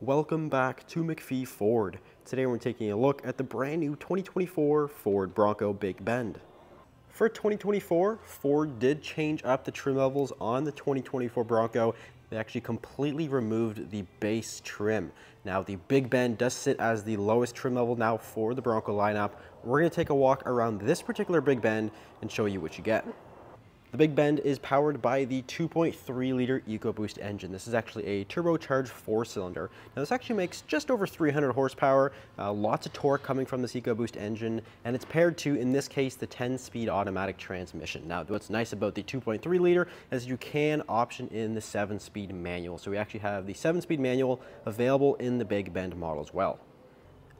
Welcome back to MacPhee Ford. Today we're taking a look at the brand new 2024 Ford Bronco Big Bend. For 2024, Ford did change up the trim levels on the 2024 Bronco. They actually completely removed the base trim. Now the Big Bend does sit as the lowest trim level now for the Bronco lineup. We're gonna take a walk around this particular Big Bend and show you what you get. The Big Bend is powered by the 2.3 liter EcoBoost engine. This is actually a turbocharged four cylinder. Now this actually makes just over 300 horsepower, uh, lots of torque coming from this EcoBoost engine, and it's paired to, in this case, the 10 speed automatic transmission. Now what's nice about the 2.3 liter is you can option in the seven speed manual. So we actually have the seven speed manual available in the Big Bend model as well.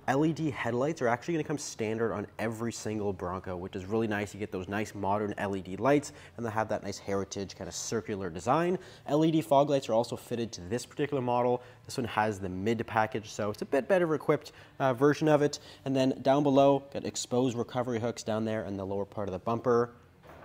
LED headlights are actually going to come standard on every single Bronco, which is really nice. You get those nice modern LED lights, and they have that nice heritage kind of circular design. LED fog lights are also fitted to this particular model. This one has the mid package, so it's a bit better equipped uh, version of it. And then down below, got exposed recovery hooks down there in the lower part of the bumper.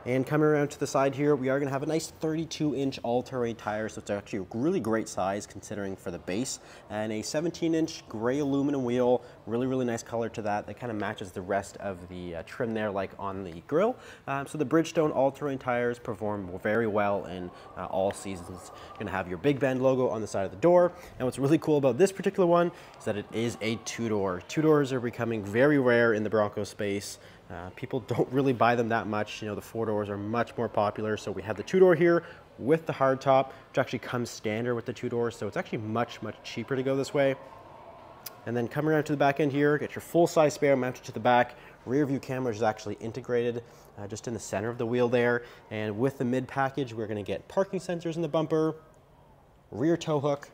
And coming around to the side here, we are going to have a nice 32 inch all-terrain tire, so it's actually a really great size considering for the base. And a 17 inch gray aluminum wheel, really, really nice color to that. That kind of matches the rest of the uh, trim there like on the grill. Um, so the Bridgestone all-terrain tires perform very well in uh, all seasons. You're going to have your Big Bend logo on the side of the door. And what's really cool about this particular one is that it is a two-door. Two-doors are becoming very rare in the Bronco space. Uh, people don't really buy them that much. You know, the four doors are much more popular. So we have the two door here with the hardtop, which actually comes standard with the two doors. So it's actually much, much cheaper to go this way. And then coming around to the back end here, get your full size spare mounted to the back. Rear view camera is actually integrated uh, just in the center of the wheel there. And with the mid package, we're gonna get parking sensors in the bumper, rear tow hook.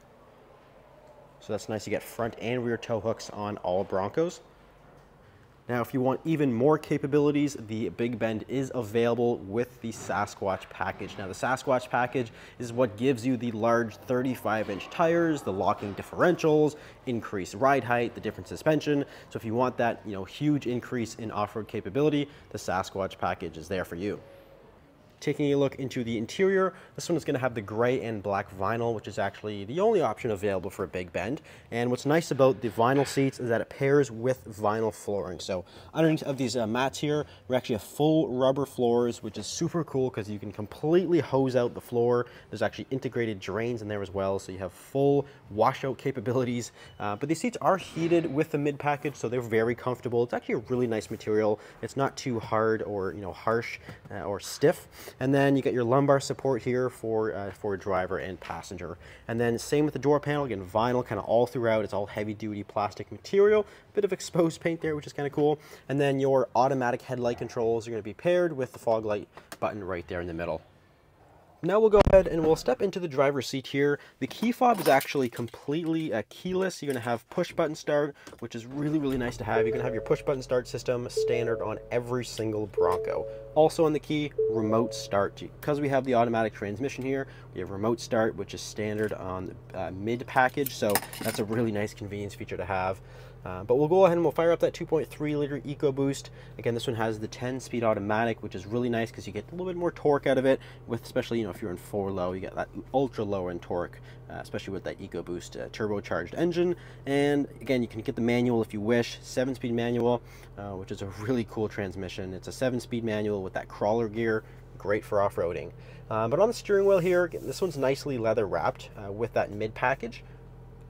So that's nice, you get front and rear tow hooks on all Broncos. Now, if you want even more capabilities, the Big Bend is available with the Sasquatch package. Now, the Sasquatch package is what gives you the large 35-inch tires, the locking differentials, increased ride height, the different suspension. So if you want that, you know, huge increase in off-road capability, the Sasquatch package is there for you. Taking a look into the interior, this one is going to have the gray and black vinyl, which is actually the only option available for a Big Bend. And what's nice about the vinyl seats is that it pairs with vinyl flooring. So underneath of these uh, mats here, we actually have full rubber floors, which is super cool because you can completely hose out the floor. There's actually integrated drains in there as well, so you have full washout capabilities. Uh, but these seats are heated with the mid package, so they're very comfortable. It's actually a really nice material. It's not too hard or you know harsh uh, or stiff. And then you get your lumbar support here for, uh, for driver and passenger. And then same with the door panel, again, vinyl kind of all throughout. It's all heavy duty plastic material, bit of exposed paint there, which is kind of cool. And then your automatic headlight controls are gonna be paired with the fog light button right there in the middle. Now we'll go ahead and we'll step into the driver's seat here. The key fob is actually completely uh, keyless. You're going to have push button start, which is really, really nice to have. You're to have your push button start system standard on every single Bronco. Also on the key, remote start. Because we have the automatic transmission here, we have remote start, which is standard on uh, mid package. So that's a really nice convenience feature to have. Uh, but we'll go ahead and we'll fire up that 2.3 liter EcoBoost. Again, this one has the 10 speed automatic, which is really nice because you get a little bit more torque out of it. With especially, you know, if you're in four low, you get that ultra low in torque, uh, especially with that EcoBoost uh, turbocharged engine. And again, you can get the manual if you wish, seven speed manual, uh, which is a really cool transmission. It's a seven speed manual with that crawler gear, great for off-roading. Uh, but on the steering wheel here, this one's nicely leather wrapped uh, with that mid package.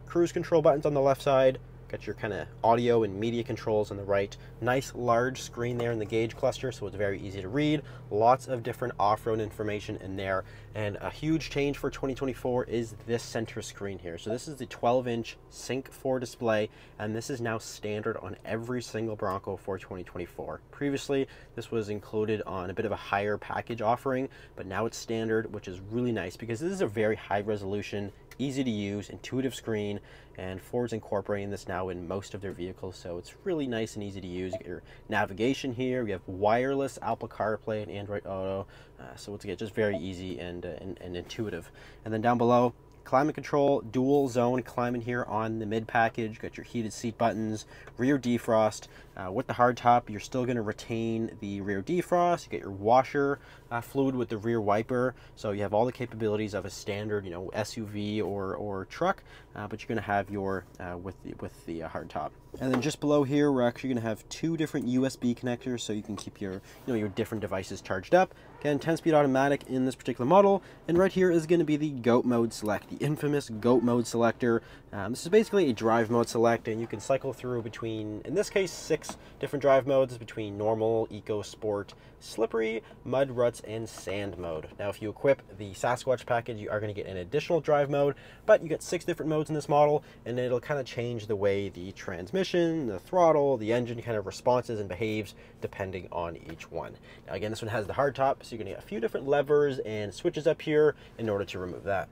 Cruise control buttons on the left side, Got your kind of audio and media controls on the right. Nice large screen there in the gauge cluster, so it's very easy to read. Lots of different off-road information in there. And a huge change for 2024 is this center screen here. So this is the 12-inch Sync 4 display, and this is now standard on every single Bronco for 2024. Previously, this was included on a bit of a higher package offering, but now it's standard, which is really nice because this is a very high resolution easy to use, intuitive screen, and Ford's incorporating this now in most of their vehicles, so it's really nice and easy to use. You get your navigation here, we have wireless Apple CarPlay and Android Auto, uh, so once again, just very easy and, uh, and, and intuitive. And then down below, Climate control, dual zone climate here on the mid package. Got your heated seat buttons, rear defrost. Uh, with the hardtop, you're still going to retain the rear defrost. You get your washer uh, fluid with the rear wiper. So you have all the capabilities of a standard, you know, SUV or, or truck. Uh, but you're going to have your uh, with the, with the uh, hard top. And then just below here, we're actually going to have two different USB connectors, so you can keep your you know your different devices charged up. Again, 10-speed automatic in this particular model, and right here is going to be the Goat Mode Select, the infamous Goat Mode Selector. Um, this is basically a drive mode select, and you can cycle through between, in this case, six different drive modes between normal, eco, sport, slippery, mud, ruts, and sand mode. Now, if you equip the Sasquatch package, you are going to get an additional drive mode, but you get six different modes in this model, and it'll kind of change the way the transmission, the throttle, the engine kind of responses and behaves depending on each one. Now, again, this one has the hard top, so you're to get a few different levers and switches up here in order to remove that.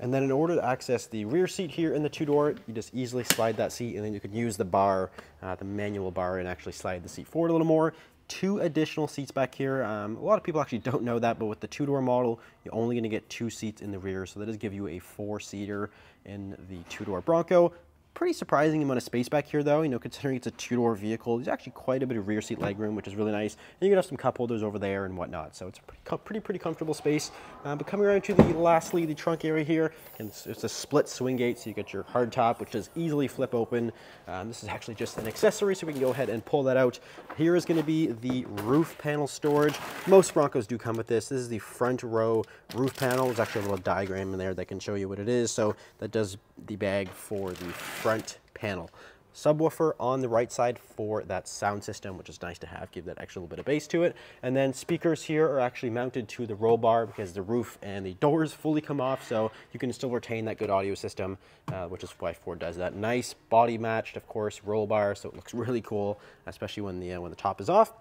And then in order to access the rear seat here in the two-door, you just easily slide that seat and then you can use the bar, uh, the manual bar, and actually slide the seat forward a little more two additional seats back here. Um, a lot of people actually don't know that, but with the two-door model, you're only going to get two seats in the rear, so that does give you a four-seater in the two-door Bronco. Pretty surprising amount of space back here though, you know, considering it's a two-door vehicle. There's actually quite a bit of rear seat legroom, which is really nice. And you can have some cup holders over there and whatnot. So it's a pretty, pretty, pretty comfortable space. Uh, but coming around to the lastly, the trunk area here, and it's, it's, a split swing gate. So you get your hard top, which does easily flip open. Um, this is actually just an accessory, so we can go ahead and pull that out. Here is gonna be the roof panel storage. Most Broncos do come with this. This is the front row roof panel. There's actually a little diagram in there that can show you what it is. So that does the bag for the front panel. Subwoofer on the right side for that sound system, which is nice to have, give that extra little bit of bass to it. And then speakers here are actually mounted to the roll bar because the roof and the doors fully come off, so you can still retain that good audio system, uh, which is why Ford does that. Nice body matched, of course, roll bar, so it looks really cool, especially when the, uh, when the top is off.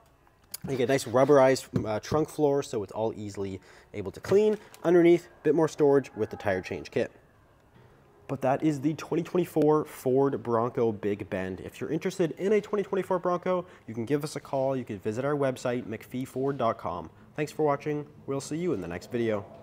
You get a nice rubberized uh, trunk floor, so it's all easily able to clean. Underneath, a bit more storage with the tire change kit but that is the 2024 Ford Bronco Big Bend. If you're interested in a 2024 Bronco, you can give us a call. You can visit our website, macpheeford.com. Thanks for watching. We'll see you in the next video.